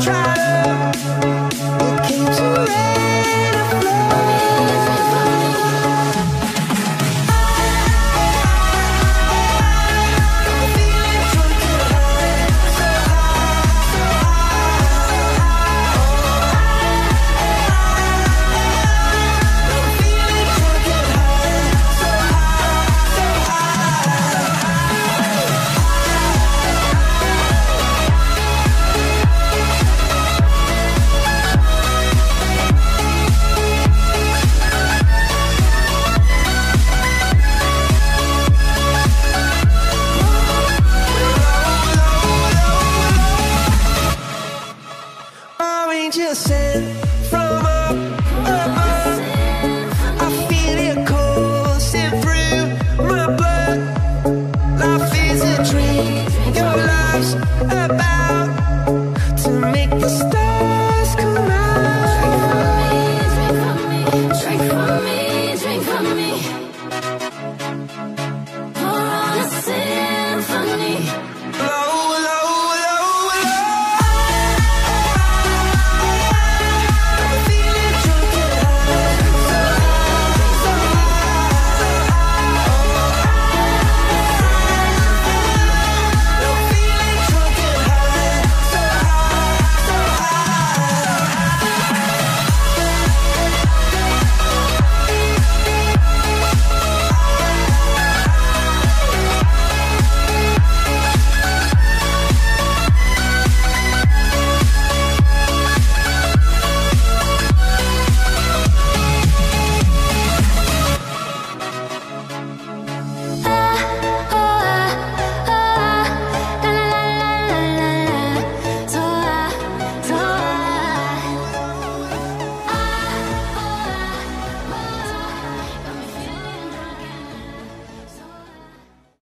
try angel sent from up above. I feel it coursing through my blood. Life is a dream, your love's about.